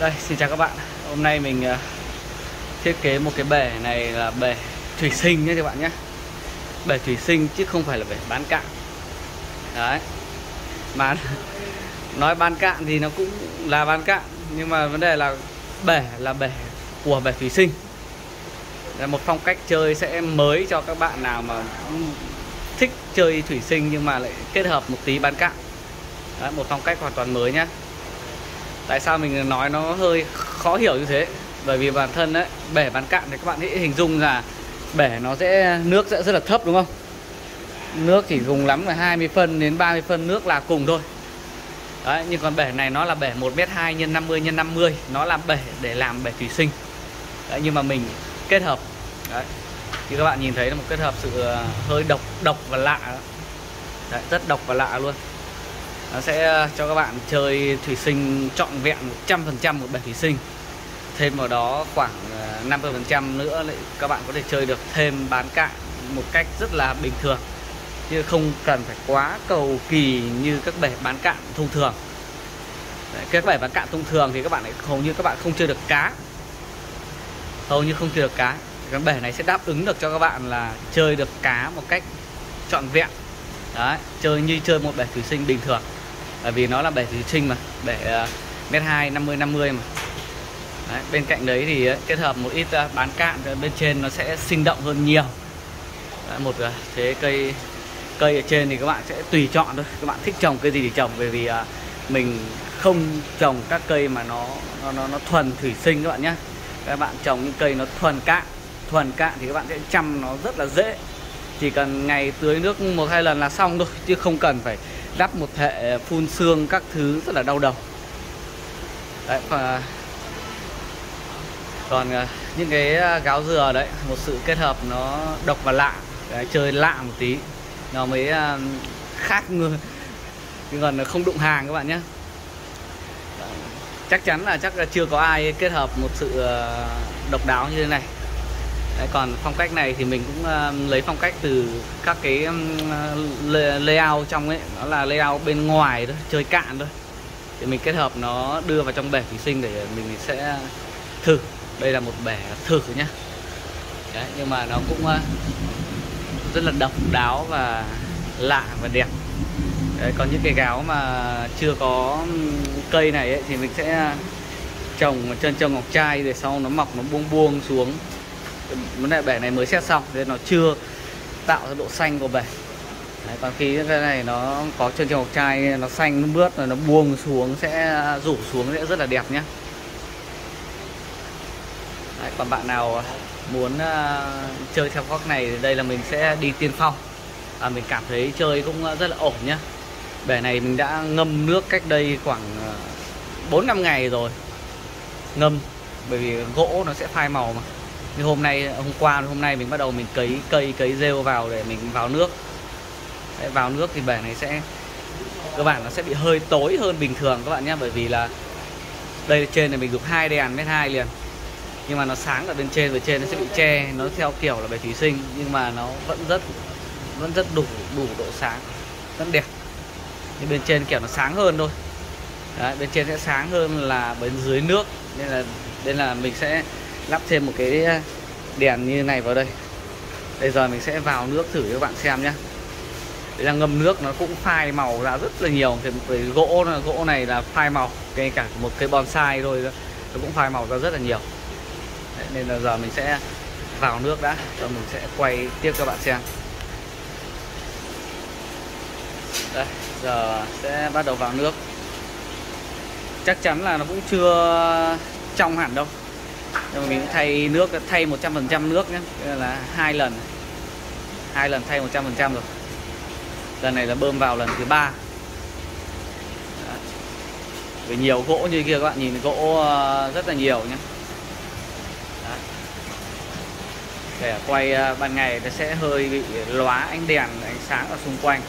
Đây, xin chào các bạn. Hôm nay mình uh, thiết kế một cái bể này là bể thủy sinh nhé các bạn nhé. Bể thủy sinh chứ không phải là bể bán cạn. Đấy. Mà nói bán cạn thì nó cũng là bán cạn Nhưng mà vấn đề là bể là bể của bể thủy sinh. Là một phong cách chơi sẽ mới cho các bạn nào mà thích chơi thủy sinh nhưng mà lại kết hợp một tí bán cạn. Đấy, một phong cách hoàn toàn mới nhé tại sao mình nói nó hơi khó hiểu như thế? Bởi vì bản thân đấy bể bán cạn thì các bạn hãy hình dung là bể nó sẽ nước sẽ rất là thấp đúng không? Nước chỉ dùng lắm là 20 phân đến 30 phân nước là cùng thôi. Đấy nhưng còn bể này nó là bể 1m2 x 50 x 50 nó là bể để làm bể thủy sinh. Đấy, nhưng mà mình kết hợp. Đấy thì các bạn nhìn thấy là một kết hợp sự ờ, hơi độc độc và lạ. Đấy, rất độc và lạ luôn nó sẽ ờ, cho các bạn chơi thủy sinh trọn vẹn 100% một bể thủy sinh. Thêm vào đó khoảng ờ, 50% nữa nữa các bạn có thể chơi được thêm bán cạn một cách rất là bình thường. Chứ không cần phải quá cầu kỳ như các bể bán cạn thông thường. Đấy, các bể bán cạn thông thường thì các bạn lại hầu như các bạn không chơi được cá. Hầu như không chơi được cá. Cái bể này sẽ đáp ứng được cho các bạn là chơi được cá một cách trọn vẹn. Đấy chơi như chơi một bể thủy sinh bình thường bởi vì nó là bể thủy sinh mà bể à, mét hai năm mươi năm mươi mà. Đấy, bên cạnh đấy thì à, kết hợp một ít à, bán cạn bên trên nó sẽ sinh động hơn nhiều. Đấy, một thế cây cây ở trên thì các bạn sẽ tùy chọn thôi. Các bạn thích trồng cây gì thì trồng bởi vì mình không trồng các cây mà nó nó nó, nó thuần thủy sinh các bạn nhé các bạn trồng những cây nó thuần cạn thuần cạn thì các bạn sẽ chăm nó rất là dễ. Chỉ cần ngày tưới nước một hai lần là xong thôi chứ không cần phải đắp một hệ phun xương các thứ rất là đau đầu. Đấy và còn à, những cái à, gáo dừa đấy một sự kết hợp nó độc và lạ đấy, chơi lạ một tí. Nó mới à, khác người nhưng còn không đụng hàng các bạn nhé. Chắc chắn là chắc là chưa có ai kết hợp một sự độc đáo như thế này. Đấy, còn phong cách này thì mình cũng uh, lấy phong cách từ các cái uh, layout trong ấy. Nó là layout bên ngoài thôi chơi cạn thôi. Thì mình kết hợp nó đưa vào trong bể thủy sinh để mình sẽ thử. Đây là một bể thử nhá. Đấy, nhưng mà nó cũng uh, rất là độc đáo và lạ và đẹp. Đấy, còn những cái gáo mà chưa có cây này ấy, thì mình sẽ trồng chân trồng ngọc trai để sau nó mọc nó buông buông xuống vấn đề bể này mới xét xong nên nó chưa tạo ra độ xanh của bể Đấy, còn khi cái này nó có chân trồng chai nó xanh nó mướt rồi nó buông xuống sẽ rủ xuống sẽ rất là đẹp nhé. Đấy, còn bạn nào muốn uh, chơi theo góc này thì đây là mình sẽ đi tiên phong. À, mình cảm thấy chơi cũng rất là ổn nhé. Bể này mình đã ngâm nước cách đây khoảng à, bốn 4 năm ngày rồi. Ngâm bởi vì gỗ nó sẽ phai màu mà như hôm nay hôm qua hôm nay mình bắt đầu mình cấy cây cấy rêu vào để mình vào nước. Đấy, vào nước thì bể này sẽ cơ bản nó sẽ bị hơi tối hơn bình thường các bạn nhé bởi vì là đây trên này mình dùng hai đèn mét hai liền. Nhưng mà nó sáng ở bên trên và trên nó sẽ bị che nó theo kiểu là bể thủy sinh nhưng mà nó vẫn rất vẫn rất đủ đủ độ sáng rất đẹp. Nhưng bên trên kiểu nó sáng hơn thôi. Đấy, bên trên sẽ sáng hơn là bên dưới nước nên là nên là mình sẽ lắp thêm một cái ờ, đèn như này vào đây. Bây giờ mình sẽ vào nước thử cho các bạn xem nhé đây là ngâm nước nó cũng phai màu ra rất là nhiều. Cái gỗ gỗ này là phai màu kể cả một cái bonsai thôi nó cũng phai màu ra rất là nhiều. Đấy, nên là giờ mình sẽ vào nước đã rồi mình sẽ quay tiếp cho bạn xem. Đây giờ sẽ bắt đầu vào nước. Chắc chắn là nó cũng chưa trong hẳn đâu nhưng mà mình thay nước, thay 100% nước nhé. Là hai lần. Hai lần thay 100% rồi. Lần này là bơm vào lần thứ ba. Vì nhiều gỗ như kia các bạn nhìn gỗ ờ, rất là nhiều nhé. Để quay ờ, ban ngày nó sẽ hơi bị lóa ánh đèn, ánh sáng ở xung quanh.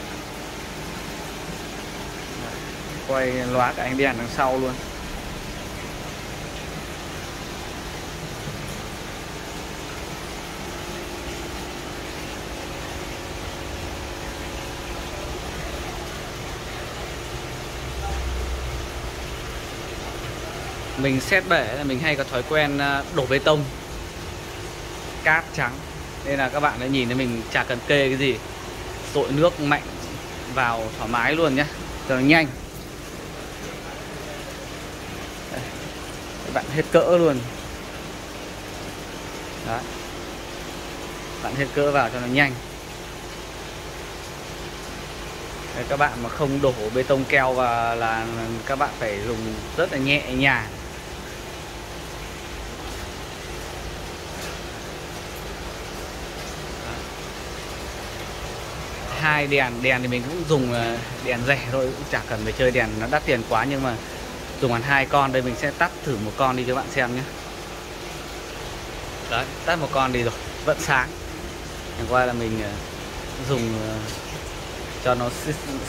Quay lóa cả ánh đèn đằng sau luôn. Mình xét bể là mình hay có thói quen à, đổ bê tông. Cát trắng. Nên là các bạn đã nhìn thấy mình chả cần kê cái gì. Dội nước mạnh vào thoải mái luôn nhé cho nó nhanh. Đây. các bạn hết cỡ luôn. Đấy. bạn hết cỡ vào cho nó nhanh. Đấy, các bạn mà không đổ bê tông keo và là các bạn phải dùng rất là nhẹ nhàng. Hai đèn đèn thì mình cũng dùng ờ, đèn rẻ thôi cũng chả cần phải chơi đèn nó đắt tiền quá nhưng mà dùng hẳn hai con đây mình sẽ tắt thử một con đi cho bạn xem nhé. Đấy tắt một con đi rồi vẫn sáng. Ngày qua là mình ờ, dùng ờ, cho nó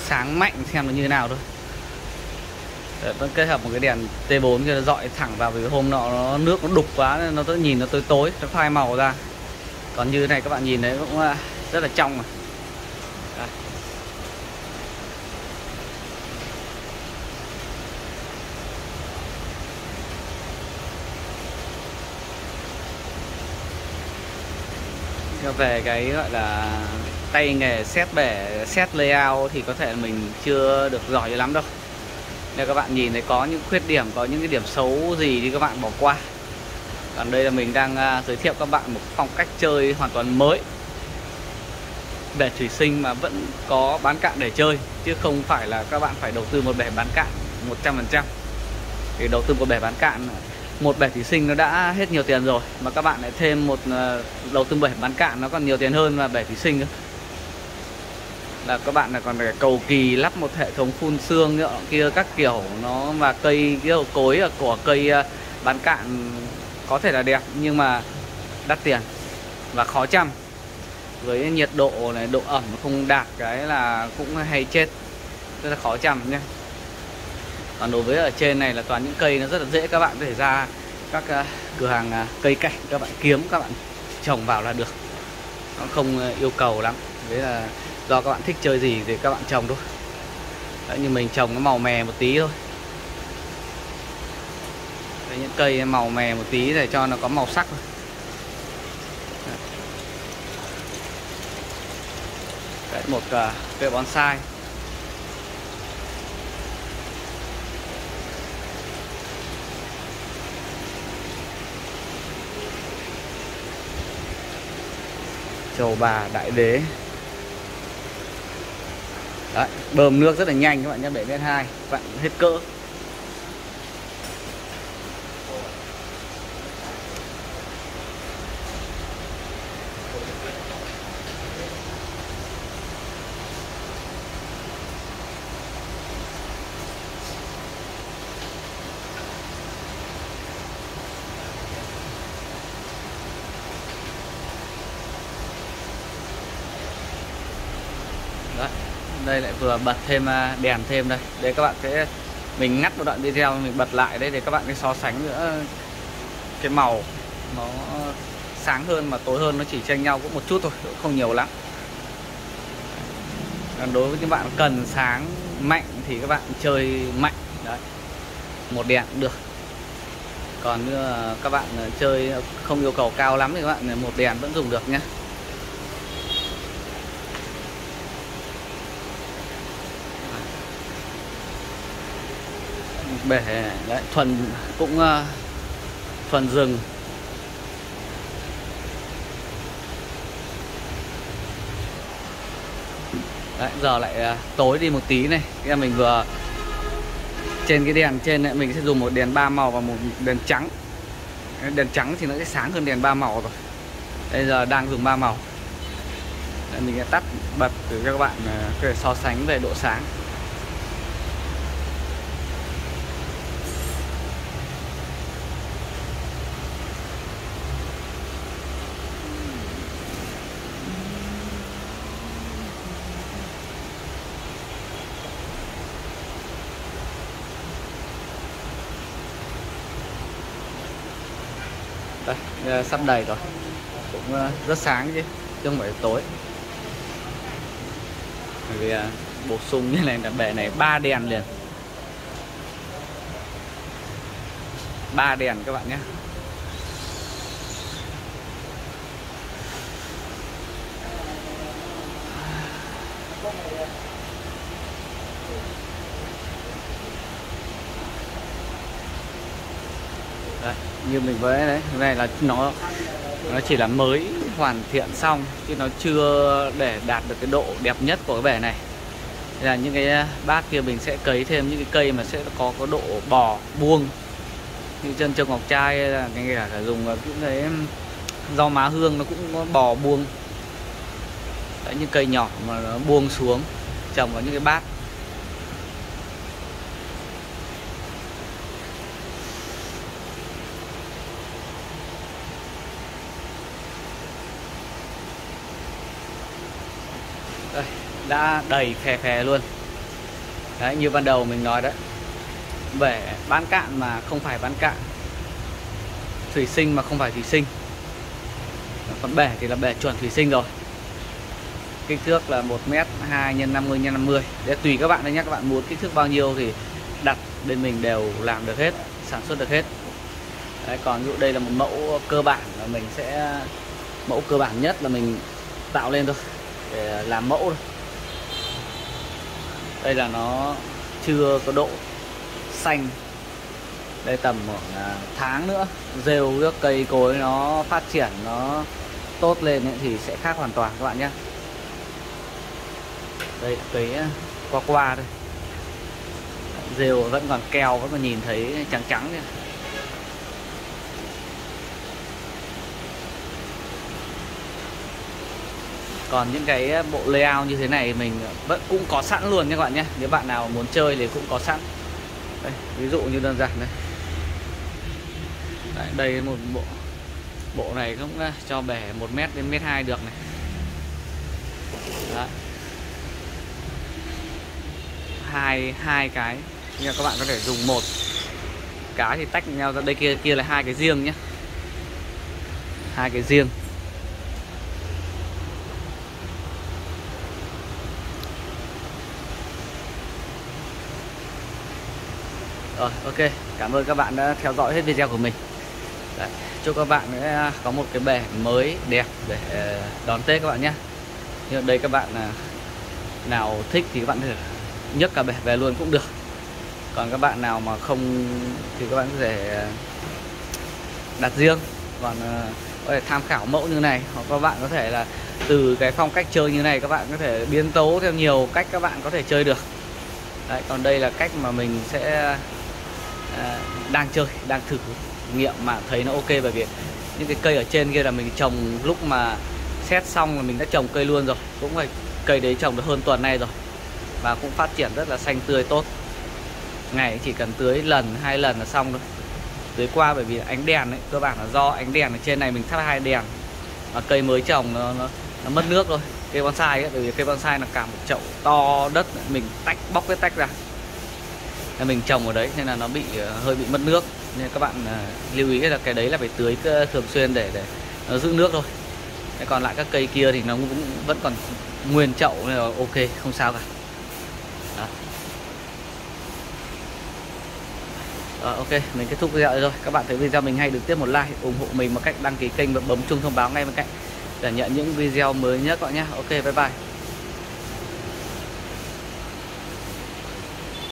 sáng mạnh xem nó như thế nào thôi. Đấy, vẫn kết hợp một cái đèn T4 kia nó dọi thẳng vào vì hôm nọ nó nước nó đục quá nên nó nhìn nó tối tối nó phai màu ra. Còn như thế này các bạn nhìn thấy cũng rất là trong mà. Về cái, gọi là, tay nghề xét bể xét layout thì có thể mình chưa được giỏi lắm đâu. Nếu các bạn nhìn thấy có những khuyết điểm, có những cái điểm xấu gì thì các bạn bỏ qua. Còn đây là mình đang à, giới thiệu các bạn một phong cách chơi hoàn toàn mới. Bể thủy sinh mà vẫn có bán cạn để chơi, chứ không phải là các bạn phải đầu tư một bể bán cạn 100% thì đầu tư một bể bán cạn một bể thủy sinh nó đã hết nhiều tiền rồi, mà các bạn lại thêm một ờ, đầu tư bể bán cạn, nó còn nhiều tiền hơn là bể thủy sinh nữa là các bạn là còn phải cầu kỳ lắp một hệ thống phun xương nữa, kia các kiểu, nó và cây kia cối của cây ờ, bán cạn có thể là đẹp, nhưng mà đắt tiền và khó chăm. Với nhiệt độ này, độ ẩm không đạt cái là cũng hay chết, rất là khó chăm nhé còn đối với ở trên này là toàn những cây nó rất là dễ các bạn có thể ra các uh, cửa hàng uh, cây cảnh các bạn kiếm các bạn trồng vào là được. Nó không ờ, yêu cầu lắm đấy là do các bạn thích chơi gì thì các bạn trồng thôi. Đấy, như mình trồng nó màu mè một tí thôi. Đấy, những cây màu mè một tí để cho nó có màu sắc thôi. Đấy, một uh, cây bonsai. Chầu bà đại đế. Đấy, bơm nước rất là nhanh các bạn nhé 7m2 vặn hết cỡ. Đây lại vừa bật thêm à, đèn thêm đây. Để các bạn sẽ mình ngắt một đoạn video mình bật lại đây để các bạn cái so sánh nữa cái màu. Nó sáng hơn mà tối hơn, nó chỉ tranh nhau cũng một chút thôi không nhiều lắm. Còn đối với những bạn cần sáng mạnh thì các bạn chơi mạnh. Đấy, một đèn cũng được. Còn như các bạn à, chơi không yêu cầu cao lắm thì các bạn một đèn vẫn dùng được nhé. Bể đấy thuần cũng uh, thuần rừng. Đấy giờ lại uh, tối đi một tí này. Cái mình vừa trên cái đèn trên này mình sẽ dùng một đèn ba màu và một đèn trắng. Đèn trắng thì nó sẽ sáng hơn đèn ba màu rồi. Bây giờ đang dùng ba màu. Đấy, mình sẽ tắt bật để cho các bạn uh, có thể so sánh về độ sáng. Đây. Ờ, sắp đầy rồi. Cũng ờ, rất sáng chứ chứ không phải tối. Bởi vì ờ, bổ sung như này là bể này ba đèn liền. Ba đèn các bạn nhé. Như mình vừa đấy cái này là nó nó chỉ là mới hoàn thiện xong chứ nó chưa để đạt được cái độ đẹp nhất của cái bể này. Thế là những cái bát kia mình sẽ cấy thêm những cái cây mà sẽ có có độ bò buông. Như chân trâu ngọc trai là cái cả, cả dùng những cái rau má hương nó cũng có bò buông. Đấy, những cây nhỏ mà nó buông xuống trồng vào những cái bát đã đầy khè khè luôn. Đấy như ban đầu mình nói đấy. Bể bán cạn mà không phải bán cạn. Thủy sinh mà không phải thủy sinh. Còn bể thì là bể chuẩn thủy sinh rồi. Kích thước là 1 m 2 x 50 x 50 để tùy các bạn đấy nhé các bạn muốn kích thước bao nhiêu thì đặt bên mình đều làm được hết sản xuất được hết. Đấy, còn ví dụ đây là một mẫu cơ bản là mình sẽ mẫu cơ bản nhất là mình tạo lên thôi. Để làm mẫu thôi đây là nó chưa có độ xanh. Đây tầm khoảng à, tháng nữa rêu nước cây cối nó phát triển nó tốt lên ấy, thì sẽ khác hoàn toàn các bạn nhé. Đây là cây qua qua đây. Rêu vẫn còn keo vẫn còn nhìn thấy trắng trắng kìa còn những cái ờ, bộ layout như thế này mình ờ, vẫn cũng có sẵn luôn các bạn nhé. Nếu bạn nào muốn chơi thì cũng có sẵn. Đây, ví dụ như đơn giản đây. Đấy, đây một bộ bộ này cũng ờ, cho bể 1 mét đến mét 2 được này. Đấy. hai hai cái. Nhưng các bạn có thể dùng một cái thì tách nhau ra. Đây kia kia là hai cái riêng nhé. Hai cái riêng. Rồi ok. Cảm ơn các bạn đã theo dõi hết video của mình. Đấy, Chúc các bạn eh, có một cái bể mới đẹp để eh, đón Tết các bạn nhé. Nhưng đây các bạn à, nào thích thì các bạn thử nhấc cả bể về luôn cũng được. Còn các bạn nào mà không thì các bạn có thể à, đặt riêng. Còn à, có thể tham khảo mẫu như này Hoặc các bạn có thể là từ cái phong cách chơi như này các bạn có thể biến tấu theo nhiều cách các bạn có thể chơi được. Đấy, còn đây là cách mà mình sẽ Ờ, đang chơi đang thử nghiệm mà thấy nó ok bởi vì những cái cây ở trên kia là mình trồng lúc mà xét xong là mình đã trồng cây luôn rồi. Cũng phải cây đấy trồng được hơn tuần nay rồi. Và cũng phát triển rất là xanh tươi tốt. Ngày chỉ cần tưới lần hai lần là xong thôi. Tưới qua bởi vì ánh đèn ấy cơ bản là do ánh đèn ở trên này mình thắp hai đèn. Và cây mới trồng nó, nó, nó mất nước thôi. Cây bonsai ấy bởi vì cây bonsai là cả một chậu to đất mình tách bóc cái tách ra là mình trồng ở đấy nên là nó bị ờ, hơi bị mất nước. Nên các bạn ờ, lưu ý là cái đấy là phải tưới ờ, thường xuyên để để nó giữ nước thôi. Thế còn lại các cây kia thì nó cũng vẫn còn nguyên chậu nên là ok không sao cả. Đó. Đó, ok mình kết thúc video rồi. Các bạn thấy video mình hay được tiếp một like ủng hộ mình bằng cách đăng ký kênh và bấm chuông thông báo ngay bên cạnh để nhận những video mới nhất các bạn nhé. Ok bye bye.